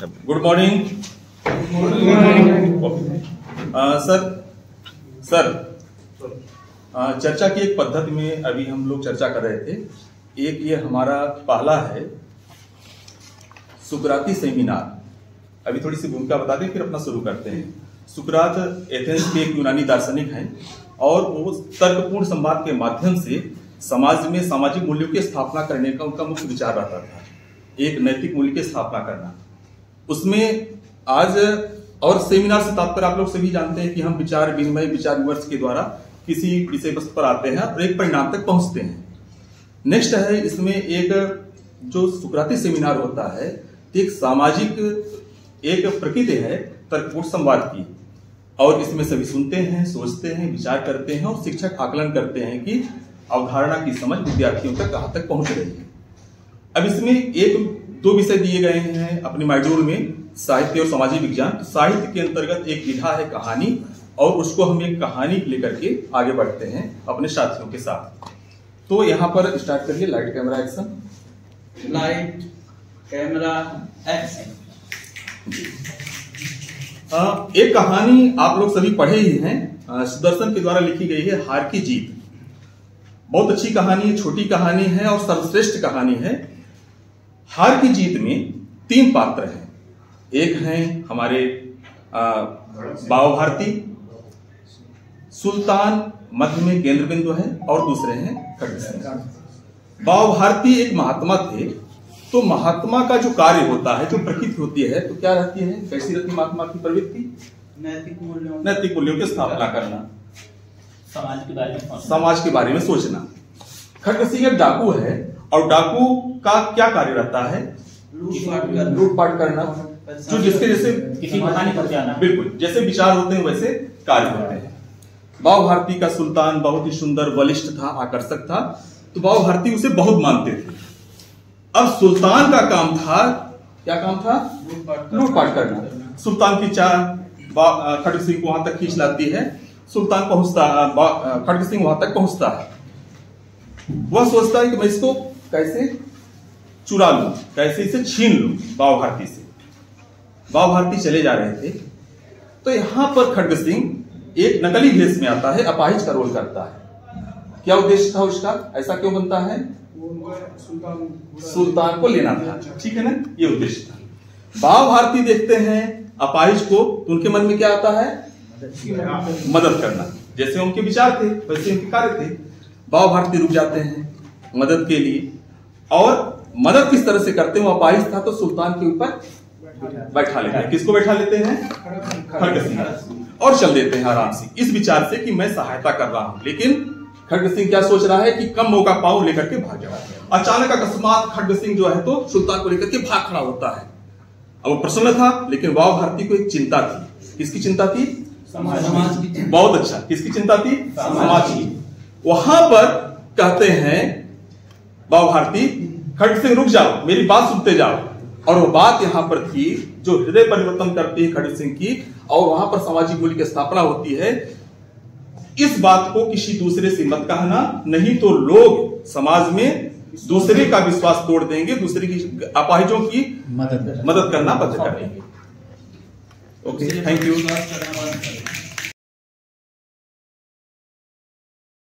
Good morning sir sir चर्चा की एक पद्धति में अभी हम लोग चर्चा कर रहे थे। एक ये हमारा पहला है सुकराती सेमिनार। अभी थोड़ी सी भूमिका बता दें फिर अपना शुरू करते हैं। सुकरात एथेंस के एक यूनानी दार्शनिक हैं और वो तर्कपूर्ण संवाद के माध्यम से समाज में सामाजिक मूल्यों की स्थापना करने का उनका मुख्य विचार रहता था। एक नैतिक मूल्य की स्थापना करना। उसमें आज और सेमिनार से तात्पर्य आप लोग सभी जानते हैं कि हम विचार विनिमय, विचार विमर्श के द्वारा किसी विषय वस्तु पर आते हैं और एक परिणाम तक पहुँचते हैं। नेक्स्ट है, इसमें एक जो सुकराती सेमिनार होता है एक सामाजिक, एक प्रकृति है तर्कपूर्ण संवाद की। और इसमें सभी सुनते हैं, सोचते हैं, विचार करते हैं और शिक्षक आकलन करते हैं कि अवधारणा की समझ विद्यार्थियों तक कहाँ तक पहुँच रही है। अब इसमें एक दो विषय दिए गए हैं अपने मॉड्यूल में साहित्य और सामाजिक विज्ञान। साहित्य के अंतर्गत एक विधा है कहानी और उसको हम एक कहानी लेकर के आगे बढ़ते हैं अपने साथियों के साथ। तो यहाँ पर स्टार्ट करिए light camera action light camera action एक कहानी आप लोग सभी पढ़े ही हैं सुदर्शन के द्वारा लिखी गई है हार की जीत। बहुत अच्छी कहानी है छोटी कहानी है और सर्वश्रेष्ठ कहानी है। हार की जीत में तीन पात्र हैं। एक हैं हमारे बाव भारती सुल्तान मध्य में केंद्र बिंदु है और दूसरे हैं खड्ग सिंह। बाव भारती एक महात्मा थे तो महात्मा का जो कार्य होता है जो प्रकृति होती है तो क्या रहती है? कैसी रहती है महात्मा की प्रवृत्ति? नैतिक मूल्यों नैतिक मूल्यों की स्थापना करना। समाज के बारे में समाज के बारे में सोचना। खड्ग सिंह एक डाकू है और डाकू का क्या कार्य रहता है? लूटपाट करना। जो जिसके जैसे किसी बिल्कुल जैसे विचार होते हैं वैसे कार्य होते हैं। बाव भारती का सुल्तान बहुत ही सुंदर बलिष्ठ था आकर्षक था तो बाव भारती उसे बहुत मानते थे। अब सुल्तान का काम था क्या काम था? लूटपाट लूटपाट करना। सुल्तान की चाह खड्ग सिंह को वहाँ तक खींच लाती है। सुल्तान पहुँचता खड्ग सिंह वहाँ तक पहुँचता है। वह सोचता है कि मैं इसको कैसे चुरा लूँ, कैसे इसे छीन लूँ, बाव भारती से। बाव भारती चले जा रहे थे तो यहाँ पर खड्ग सिंह एक नकली भेष में आता है, अपाहिज का रोल करता है। क्या उद्देश्य था उसका? ऐसा क्यों बनता है? सुल्तान को लेना था। ठीक है ना? ये उद्देश्य था। बाव भारती देखते हैं, अपाहिज को तो उनके मन में क्या आता है? मदद करना। जैसे उनके विचार थे, वैसे उनके कार्य थे। बाव भारती रुक जाते हैं मदद के लिए। और मदद किस तरह से करते हैं? अपाहिज था तो सुल्तान के ऊपर बैठा लेते हैं। किसको बैठा लेते हैं? खड्ग सिंह और चल देते हैं आराम से। इस विचार से कि मैं सहायता कर रहा हूँ। लेकिन खड्ग सिंह क्या सोच रहा है कि कम मौका पाऊँ लेकर के भाग जाऊँ। अचानक अकस्मात खड्ग सिंह जो है तो सुल्तान को लेकर के भाग खड़ा होता है। अब वो प्रसन्न था लेकिन वाव भारती को एक चिंता थी। किसकी चिंता थी? समाज समाज की। बहुत अच्छा। किसकी चिंता थी? समाज की। वहाँ पर कहते हैं बाबा भारती खड्ग सिंह रुक जाओ मेरी बात सुनते जाओ। और वो बात यहाँ पर थी जो हृदय परिवर्तन करती है खड्ग सिंह की और वहाँ पर सामाजिक मूल्य की स्थापना होती है इस बात को किसी दूसरे से मत कहना नहीं तो लोग समाज में दूसरे का विश्वास तोड़ देंगे दूसरे की अपाहिजों की मदद मदद करना बंद कर देंगे। Okay thank you.